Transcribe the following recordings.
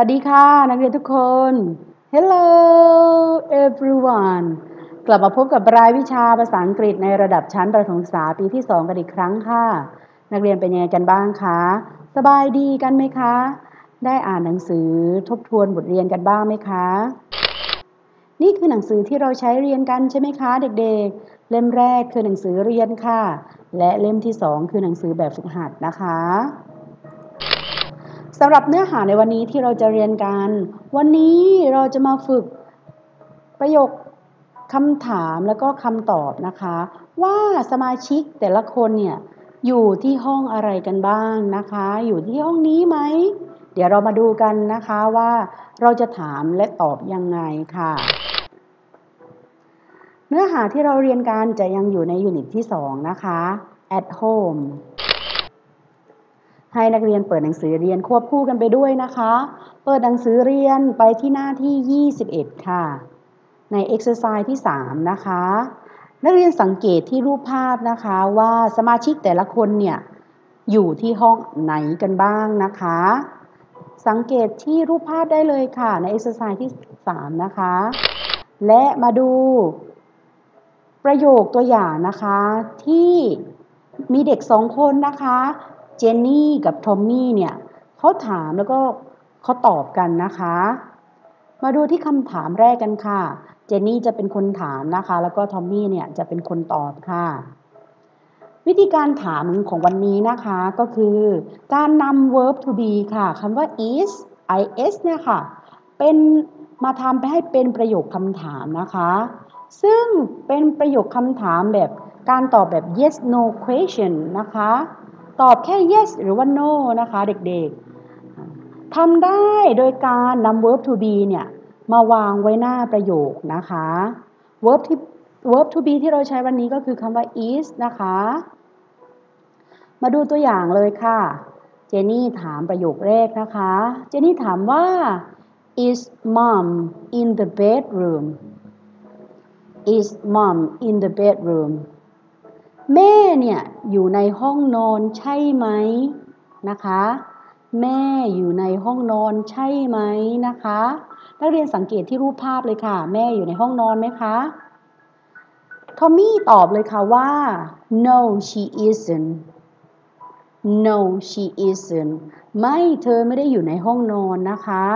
วัสดีค่ะ นักเรียนทุกคน Hello everyone กลับมาพบกับรายวิชาภาษาอังกฤษในระดับชั้นประถมศึกษาปีที่ 2 กันอีกครั้งค่ะ นักเรียนเป็นยังไงกันบ้างคะ สบายดีกันไหมคะ ได้อ่านหนังสือทบทวนบทเรียนกันบ้างไหมคะ นี่คือหนังสือที่เราใช้เรียนกันใช่ไหมคะ เด็กๆ เล่มแรกคือหนังสือเรียนค่ะ และเล่มที่ 2 คือหนังสือแบบฝึกหัดนะคะ สำหรับเนื้อหาในวันนี้ที่เราจะเรียนกัน วันนี้เราจะมาฝึกประโยคคำถามแล้วก็คำตอบนะคะ ว่าสมาชิกแต่ละคนเนี่ยอยู่ที่ห้องอะไรกันบ้างนะคะ อยู่ที่ห้องนี้ไหม เดี๋ยวเรามาดูกันนะคะว่าเราจะถามและตอบยังไงค่ะ เนื้อหาที่เราเรียนกันจะยังอยู่ในยูนิตที่ 2 นะคะ at home ให้นักเรียนเปิดหนังสือเรียนควบคู่กันไปด้วยนะคะ เปิดหนังสือเรียนไปที่หน้าที่ 21 ค่ะ ใน exercise ที่ 3 นะคะ นักเรียนสังเกตที่รูปภาพนะคะว่าสมาชิกแต่ละคนเนี่ยอยู่ที่ห้องไหนกันบ้างนะคะ สังเกตที่รูปภาพได้เลยค่ะ ใน exercise ที่ 3 นะคะ และมาดู ประโยคตัวอย่างนะคะที่มีเด็กสองคนนะคะ เจนนี่กับทอมมี่เนี่ยเขาถามแล้วก็เขาตอบกันนะคะ มาดูที่คำถามแรกกันค่ะ เจนนี่จะเป็นคนถามนะคะ แล้วก็ทอมมี่เนี่ยจะเป็นคนตอบค่ะ วิธีการถามของวันนี้นะคะก็คือ การนำ verb to be ค่ะคำว่า is is เนี่ยค่ะ เป็นมาทำไปให้เป็นประโยคคำถามนะคะ ซึ่งเป็นประโยคคำถามแบบการตอบแบบ yes no question นะคะ ตอบแค่ yes หรือว่า no นะคะเด็กๆทำได้โดยการนำ verb to be เนี่ยมาวางไว้หน้าประโยคนะคะ verb ที่ verb to be ที่เราใช้วันนี้ก็คือคำว่า is นะคะ มาดูตัวอย่างเลยค่ะ เจนี่ถามประโยคแรกนะคะ เจนี่ถามว่า is mom in the bedroom is mom in the bedroom แม่เนี่ยอยู่ในห้องนอนใช่ไหมนะคะ แม่อยู่ในห้องนอนใช่ไหมนะคะนักเรียนสังเกตที่รูปภาพเลยค่ะ แม่อยู่ในห้องนอนไหมคะทอมมี่ตอบเลยค่ะว่า no she isn't no she isn't ไม่เธอไม่ได้อยู่ในห้องนอนนะคะ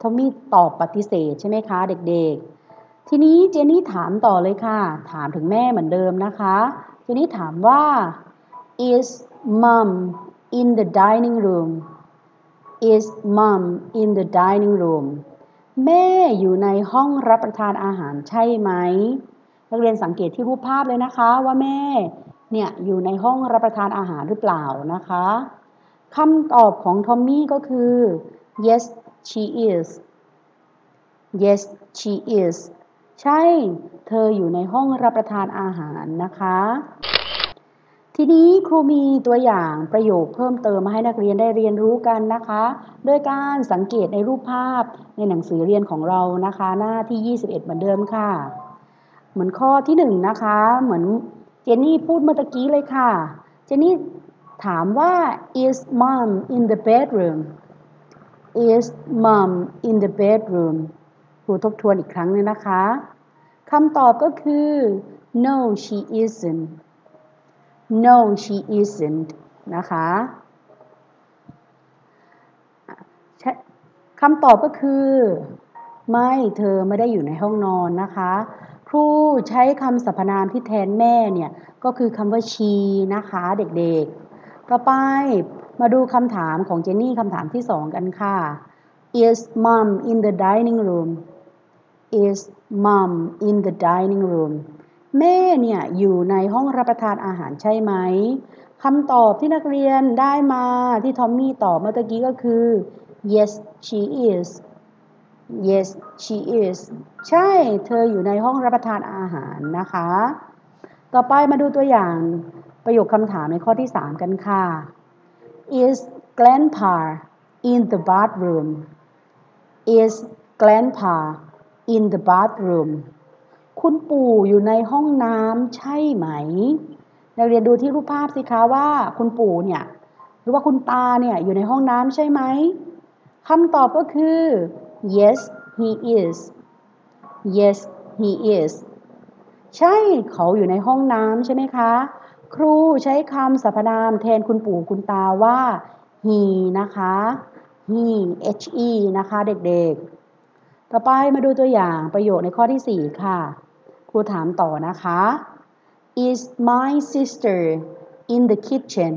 ทอมมี่ตอบปฏิเสธใช่ไหมคะ เด็กๆ ทีนี้เจนนี่ถามต่อเลยค่ะ ถามถึงแม่เหมือนเดิมนะคะ ทีนี้ถามว่า is mom in the dining room is mom in the dining room แม่อยู่ในห้องรับประทานอาหารใช่ไหมนักเรียนสังเกตที่รูปภาพเลยนะคะว่าแม่เนี่ยอยู่ในห้องรับประทานอาหารหรือเปล่านะคะคำตอบของทอมมี่ก็คือ yes she is yes she is ใช่ เธออยู่ในห้องรับประทานอาหารนะคะ ทีนี้ครูมีตัวอย่างประโยคเพิ่มเติมมาให้นักเรียนได้เรียนรู้กันนะคะ โดยการสังเกตในรูปภาพในหนังสือเรียนของเรานะคะ หน้าที่ 21 เหมือนเดิมค่ะ เหมือนข้อที่1นนะคะเหมือนเจนนี่พูดเมื่อกี้เลยค่ะ เจนนี่ถามว่า is mom in the bedroom is mom in the bedroom ครูทบทวนอีกครั้งนึงนะคะ คำตอบก็คือ no she isn't no she isn't นะคะคำตอบก็คือ ไม่เธอไม่ได้อยู่ในห้องนอนนะคะครูใช้คำสรรพนามที่แทนแม่เนี่ย ก็คือคำว่า she นะคะเด็กๆ ต่อไปมาดูคำถามของเจนนี่คำถามที่สองกันค่ะ is mom in the dining room is mom in the dining room แม่เนี่ยอยู่ในห้องรับประทานอาหารใช่ไหมคำตอบที่นักเรียนได้มาที่ทอมมี่ตอบเมื่อกี้ก็คือ yes she is yes she is ใช่ เธออยู่ในห้องรับประทานอาหารนะคะ ต่อไปมาดูตัวอย่างประโยคคำถามในข้อที่ 3 กันค่ะ is grandpa in the bathroom is grandpa in the bathroom คุณปู่อยู่ในห้องน้ำใช่ไหมนักเรียนดูที่รูปภาพสิคะว่าคุณปู่เนี่ยหรือว่าคุณตาเนี่ยอยู่ในห้องน้ำใช่ไหมคำตอบก็คือ yes he is yes he is ใช่เขาอยู่ในห้องน้ำใช่ไหมคะ ครูใช้คำสรรพนามแทนคุณปู่คุณตาว่า he นะคะ he he นะคะเด็กๆ ต่อไปมาดูตัวอย่างประโยคในข้อที่ 4 ค่ะ ครูถามต่อนะคะ is my sister in the kitchen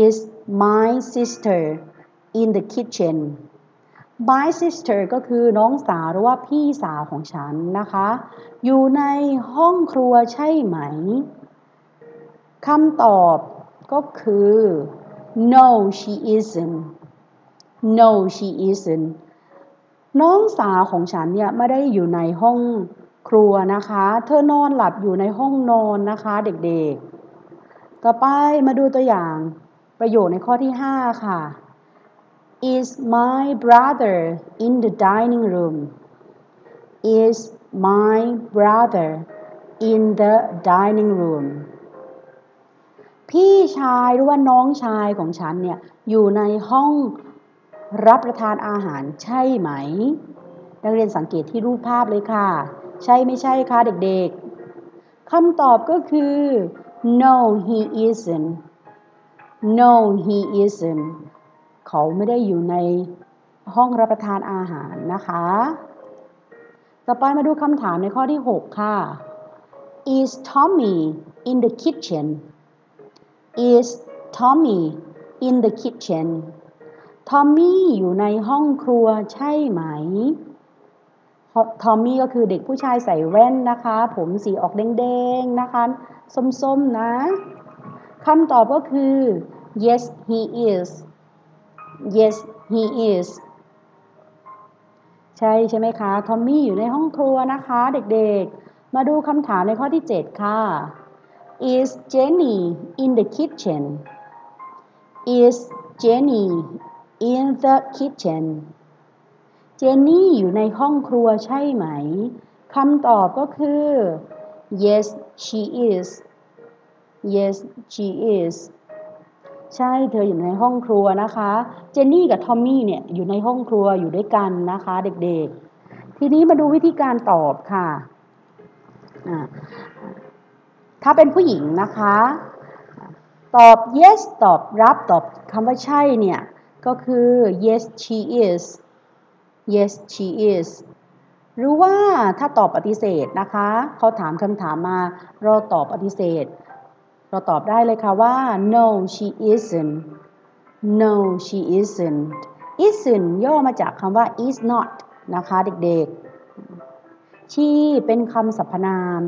is my sister in the kitchen my sister ก็คือน้องสาวหรือว่าพี่สาวของฉันนะคะ อยู่ในห้องครัวใช่ไหมคำตอบก็คือ no she isn't no she isn't น้องสาวของฉันเนี่ยไม่ได้อยู่ในห้องครัวนะคะ เธอนอนหลับอยู่ในห้องนอนนะคะเด็กๆ ต่อไปมาดูตัวอย่างประโยคในข้อที่ 5 ค่ะ Is my brother in the dining room Is my brother in the dining room พี่ชายหรือว่าน้องชายของฉันเนี่ยอยู่ในห้อง รับประทานอาหารใช่ไหม นักเรียนสังเกตที่รูปภาพเลยค่ะ ใช่ไม่ใช่คะเด็กๆคำตอบก็คือ no he isn't no he isn't เขาไม่ได้อยู่ในห้องรับประทานอาหารนะคะ ต่อไปมาดูคำถามในข้อที่ 6 ค่ะ is Tommy in the kitchen is Tommy in the kitchen ทอมมี่อยู่ในห้องครัวใช่ไหม ทอมมี่ก็คือเด็กผู้ชายใส่แว่นนะคะ ผมสีออกแดงๆนะคะ ส้มๆนะ คำตอบก็คือ yes he is yes he is ใช่ใช่ไหมคะ ทอมมี่อยู่ในห้องครัวนะคะเด็กๆ มาดูคำถามในข้อที่ 7 ค่ะ is Jenny in the kitchen is Jenny in the kitchen เจนนี่อยู่ในห้องครัวใช่ไหม คำตอบก็คือ yes she is yes she is ใช่เธออยู่ในห้องครัวนะคะ เจนนี่กับทอมมี่เนี่ยอยู่ในห้องครัวอยู่ด้วยกันนะคะเด็กๆ ทีนี้มาดูวิธีการตอบค่ะ ถ้าเป็นผู้หญิงนะคะ ตอบ yes ตอบรับตอบคำว่าใช่เนี่ย ก็คือ yes she is yes she is หรือว่าถ้าตอบปฏิเสธนะคะเขาถามคำถามมาเราตอบปฏิเสธ เราตอบได้เลยค่ะว่า no she isn't no she isn't isn't ย่อมาจากคำว่า is not นะคะเด็กๆ she เป็นคำสรรพนาม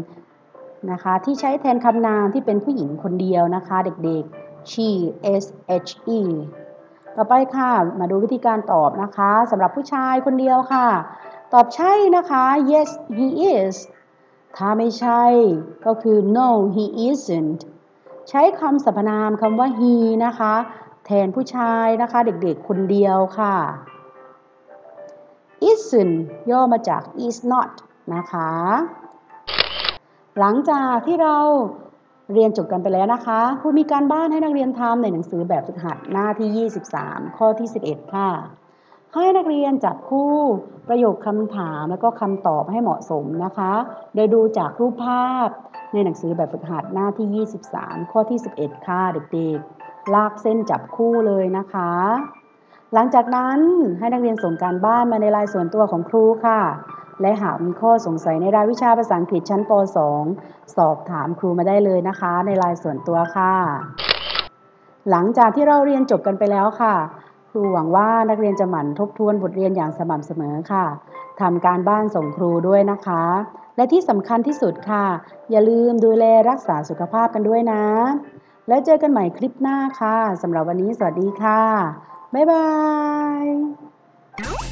นะคะที่ใช้แทนคำนามที่เป็นผู้หญิงคนเดียวนะคะเด็กๆ she s h e ต่อไปค่ะ มาดูวิธีการตอบนะคะสำหรับผู้ชายคนเดียวค่ะ ตอบใช่นะคะ yes he is ถ้าไม่ใช่ก็คือ no he isn't ใช้คำสรรพนามคำว่า he นะคะ แทนผู้ชายนะคะ เด็กๆคนเดียวค่ะ isn't ย่อมาจาก is not นะคะ หลังจากที่เรา เรียนจบกันไปแล้วนะคะครูมีการบ้านให้นักเรียนทำในหนังสือแบบฝึกหัดหน้าที่ 23 ข้อที่ 11 ค่ะ ให้นักเรียนจับคู่ประโยคคำถามแล้วก็คำตอบให้เหมาะสมนะคะ โดยดูจากรูปภาพในหนังสือแบบฝึกหัดหน้าที่ 23 ข้อที่ 11 ค่ะเด็กๆ ลากเส้นจับคู่เลยนะคะ หลังจากนั้นให้นักเรียนส่งการบ้านมาในรายส่วนตัวของครูค่ะ และหากมีข้อสงสัยในรายวิชาภาษาอังกฤษชั้นป .2 สอบถามครูมาได้เลยนะคะ ในรายส่วนตัวค่ะ หลังจากที่เราเรียนจบกันไปแล้วค่ะ ครูหวังว่านักเรียนจะหมั่นทบทวนบทเรียนอย่างสม่ำเสมอค่ะทำการบ้านส่งครูด้วยนะคะ และที่สำคัญที่สุดค่ะ อย่าลืมดูแลรักษาสุขภาพกันด้วยนะ แล้วเจอกันใหม่คลิปหน้าค่ะสำหรับวันนี้สวัสดีค่ะ บ๊ายบาย